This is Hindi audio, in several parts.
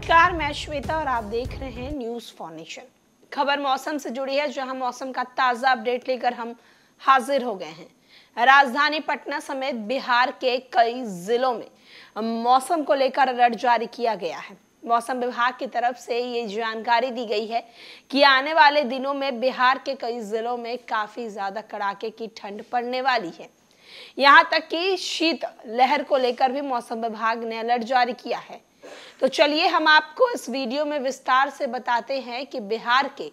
नमस्कार, मैं श्वेता और आप देख रहे हैं न्यूज़ फॉर्नेशन खबर मौसम से जुड़ी है, जहाँ मौसम का ताज़ा अपडेट लेकर हम हाजिर हो गए हैं। राजधानी पटना समेत बिहार के कई जिलों में मौसम को लेकर अलर्ट जारी किया गया है। मौसम विभाग की तरफ़ से ये जानकारी दी गई है कि आने वाले दिनों में बिहार के कई जिलों में काफ़ी ज़्यादा कड़ाके की ठंड पड़ने वाली है। यहाँ तक कि शीत लहर को लेकर भी मौसम विभाग ने अलर्ट जारी किया है। तो चलिए हम आपको इस वीडियो में विस्तार से बताते हैं कि बिहार के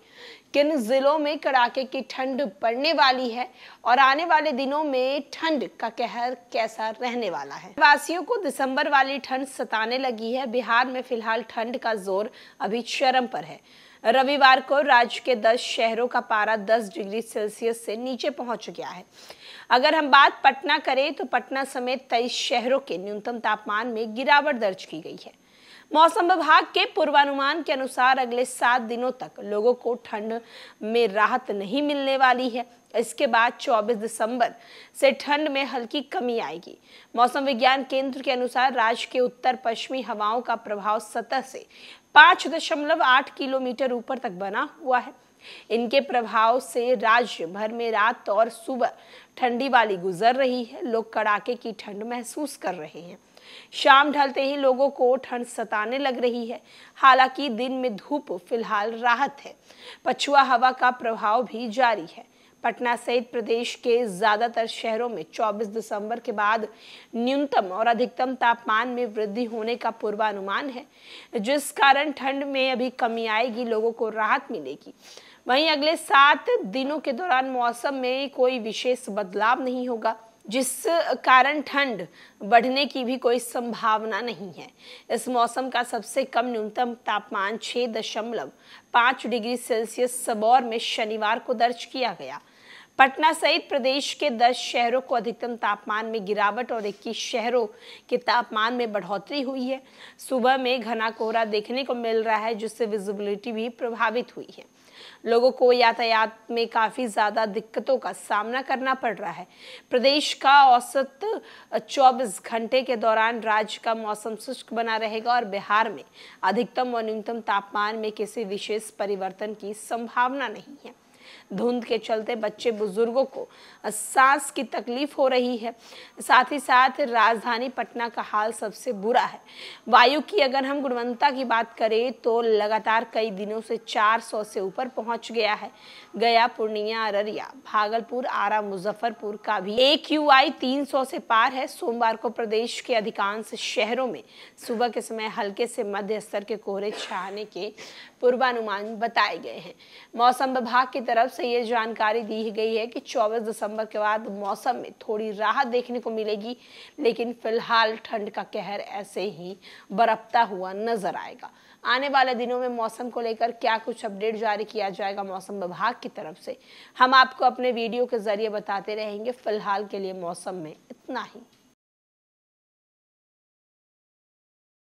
किन जिलों में कड़ाके की ठंड पड़ने वाली है और आने वाले दिनों में ठंड का कहर कैसा रहने वाला है। वासियों को दिसंबर वाली ठंड सताने लगी है। बिहार में फ़िलहाल ठंड का ज़ोर अभी चरम पर है। रविवार को राज्य के 10 शहरों का पारा 10 डिग्री सेल्सियस से नीचे पहुँच गया है। अगर हम बात पटना करें तो पटना समेत तेईस शहरों के न्यूनतम तापमान में गिरावट दर्ज की गई है। मौसम विभाग के पूर्वानुमान के अनुसार अगले सात दिनों तक लोगों को ठंड में राहत नहीं मिलने वाली है। इसके बाद 24 दिसंबर से ठंड में हल्की कमी आएगी। मौसम विज्ञान केंद्र के अनुसार राज्य के उत्तर पश्चिमी हवाओं का प्रभाव सतह से पाँच दशमलव आठ किलोमीटर ऊपर तक बना हुआ है। इनके प्रभाव से राज्य भर में रात और सुबह ठंडी वाली गुजर रही है। लोग कड़ाके की ठंड महसूस कर रहे हैं। शाम ढलते ही लोगों को ठंड सताने लग रही है। हालाँकि दिन में धूप फ़िलहाल राहत है। पछुआ हवा का प्रभाव भी जारी है। पटना सहित प्रदेश के ज़्यादातर शहरों में 24 दिसंबर के बाद न्यूनतम और अधिकतम तापमान में वृद्धि होने का पूर्वानुमान है। जिस कारण ठंड में अभी कमी आएगी, लोगों को राहत मिलेगी। वहीं अगले सात दिनों के दौरान मौसम में कोई विशेष बदलाव नहीं होगा। जिस कारण ठंड बढ़ने की भी कोई संभावना नहीं है। इस मौसम का सबसे कम न्यूनतम तापमान छः दशमलव पाँच डिग्री सेल्सियस सबौर में शनिवार को दर्ज किया गया। पटना सहित प्रदेश के 10 शहरों को अधिकतम तापमान में गिरावट और 21 शहरों के तापमान में बढ़ोतरी हुई है। सुबह में घना कोहरा देखने को मिल रहा है, जिससे विजिबिलिटी भी प्रभावित हुई है। लोगों को यातायात में काफ़ी ज़्यादा दिक्कतों का सामना करना पड़ रहा है। प्रदेश का औसत 24 घंटे के दौरान राज्य का मौसम शुष्क बना रहेगा और बिहार में अधिकतम और न्यूनतम तापमान में किसी विशेष परिवर्तन की संभावना नहीं है। धुंध के चलते बच्चे बुज़ुर्गों को सांस की तकलीफ़ हो रही है। साथ ही साथ राजधानी पटना का हाल सबसे बुरा है। वायु की अगर हम गुणवत्ता की बात करें तो लगातार कई दिनों से 400 से ऊपर पहुँच गया है। गया, पूर्णिया, अररिया, भागलपुर, आरा, मुजफ्फरपुर का भी एक यू आई तीन सौ से पार है। सोमवार को प्रदेश के अधिकांश शहरों में सुबह के समय हल्के से मध्य स्तर के कोहरे छाने के पूर्वानुमान बताए गए हैं। मौसम विभाग की तरफ़ से ये जानकारी दी गई है कि 24 दिसंबर के बाद मौसम में थोड़ी राहत देखने को मिलेगी, लेकिन फ़िलहाल ठंड का कहर ऐसे ही बरपता हुआ नज़र आएगा। आने वाले दिनों में मौसम को लेकर क्या कुछ अपडेट जारी किया जाएगा मौसम विभाग की तरफ़ से, हम आपको अपने वीडियो के ज़रिए बताते रहेंगे। फ़िलहाल के लिए मौसम में इतना ही।